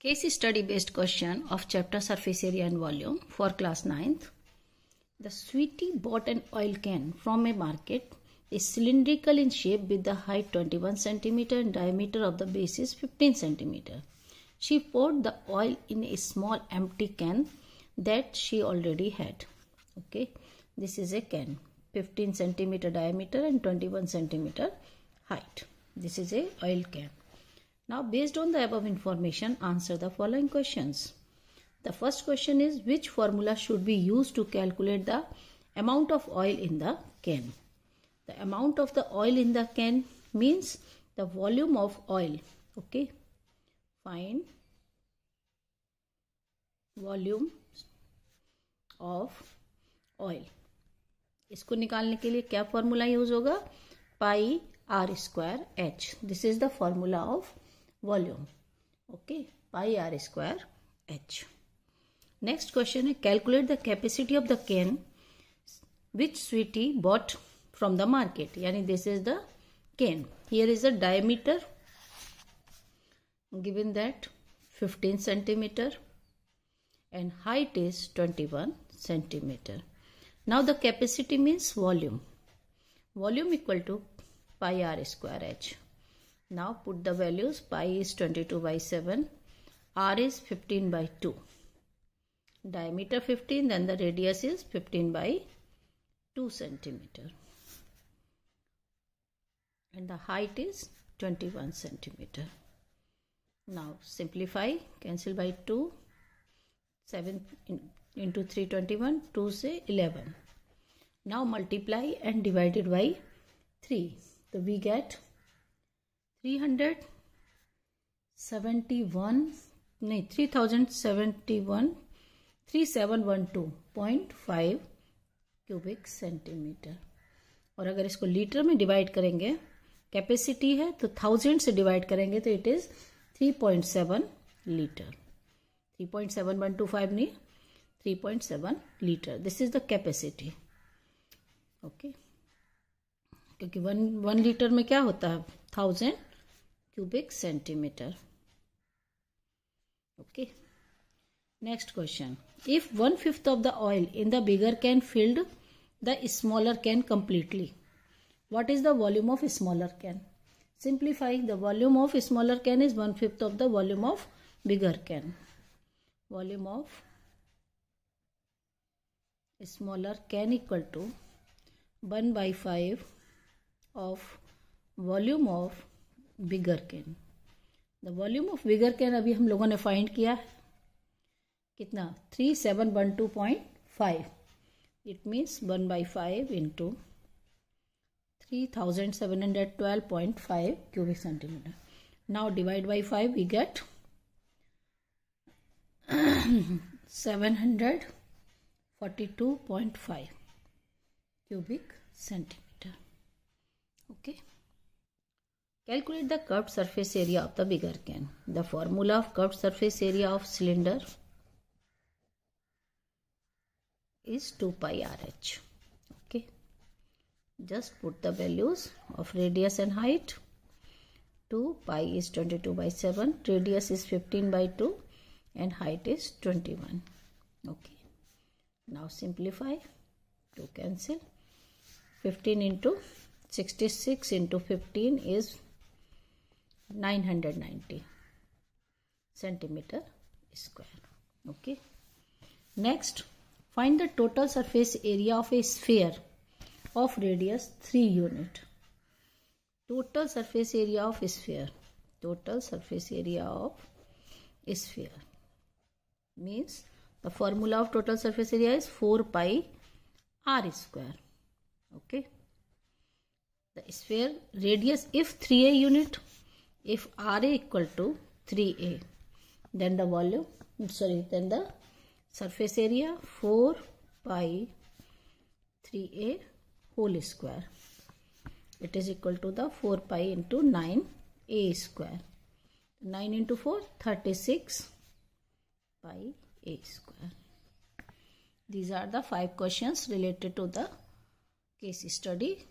Case study based question of chapter surface area and volume for class 9th. The sweetie bought an oil can from a market is cylindrical in shape with the height 21 cm and diameter of the base is 15 cm. She poured the oil in a small empty can that she already had. Okay, this is a can 15 cm diameter and 21 cm height. This is a oil can. Now based on the above information, answer the following questions. The first question is which formula should be used to calculate the amount of oil in the can? The amount of the oil in the can means the volume of oil. Okay. Find volume of oil. इसको निकालने के लिए क्या formula use होगा pi r square h this is the formula of volume. Okay pi r square h. Next question is calculate the capacity of the can which sweetie bought from the market. Yani this is the can here is the diameter given that 15 centimeter and height is 21 centimeter. Now the capacity means volume. Volume equal to pi r square h now put the values pi is 22 by 7, r is 15 by 2. Diameter 15 then the radius is 15 by 2 centimeter. And the height is 21 centimeter. Now simplify, cancel by 2, 7 in, into 321, 2 say 11. Now multiply and divide it by 3. So we get three hundred seventy one नहीं three thousand seventy one three seven one two point five cubic centimetre और अगर इसको litre में divide करेंगे capacity है तो thousand से divide करेंगे तो it is three point seven litre three point seven one two five नहीं three point seven litre this is the capacity okay क्योंकि वन वन लीटर में क्या होता है? Thousand cubic centimeter. Okay. Next question. If one fifth of the oil in the bigger can filled the smaller can completely, what is the volume of smaller can? Simplify the volume of smaller can is one fifth of the volume of bigger can. Volume of smaller can equal to 1 by 5 of volume of bigger can the volume of bigger can अभी हम लोगों ने find किया है। कितना? Three seven one two point five it means one by five into three thousand seven hundred twelve point five cubic centimetre now divide by five we get seven hundred forty two point five cubic centimeter. Okay? Calculate the curved surface area of the bigger can. The formula of curved surface area of cylinder is 2 pi rh. Okay. Just put the values of radius and height. 2 pi is 22 by 7. Radius is 15 by 2 and height is 21. Okay. Now simplify. 2 cancel. 15 into 66 into 15 is 990 centimeter square. Okay. Next find the total surface area of a sphere of radius 3 unit. Total surface area of sphere. Total surface area of sphere means the formula of total surface area is 4 pi r square. Okay. The sphere radius if 3a unit if RA equal to 3A then the volume sorry then the surface area 4 pi 3A whole square. It is equal to the 4 pi into 9 A square. 9 into 4 36 pi A square. These are the five questions related to the case study